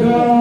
come.